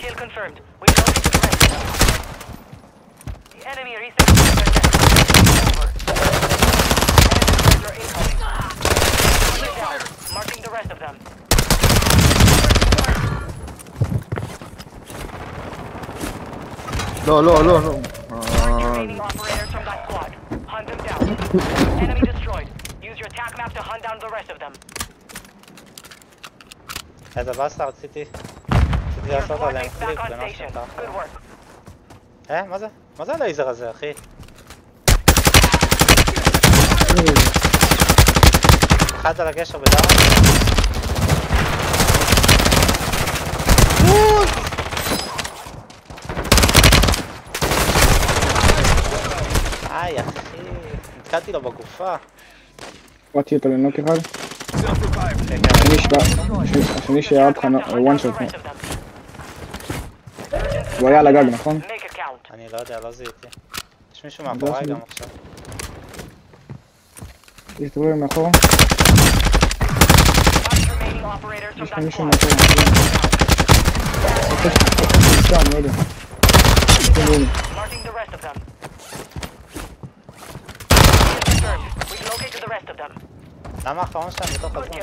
Kill confirmed. We lost the friend. The enemy reset their death. Over. Enemy are incoming. Ah, down. Marking the rest of them. Low, low, low, low. Remaining uh, operators from that squad. Hunt them down. Enemy destroyed. Use your attack map to hunt down the rest of them. Have a bust out, city. זה לעשות עליהם קליק, זה מה שאתה אחר. אה, מה זה? מה זה הלייזר הזה, אחי? אחד על הגשר בדרום. איי, אחי, נתקעתי לו בגופה. קראתי אותו לנוק אחד. כן, כן. השני שירד לך אה, one shot. אה. היה על הגג, נכון? Make a count. אני לא יודע, לא זיהיתי. יש מישהו מאחוריי גם עכשיו. הסתובב מאחור. Mark the remaining operators from יש לך that מישהו squad. מאחור. שם, לא יודע. תראו, Marking the rest of them. Kill confirmed. We've located the rest of them. למה האחרון שלהם בתוך Good הזמן,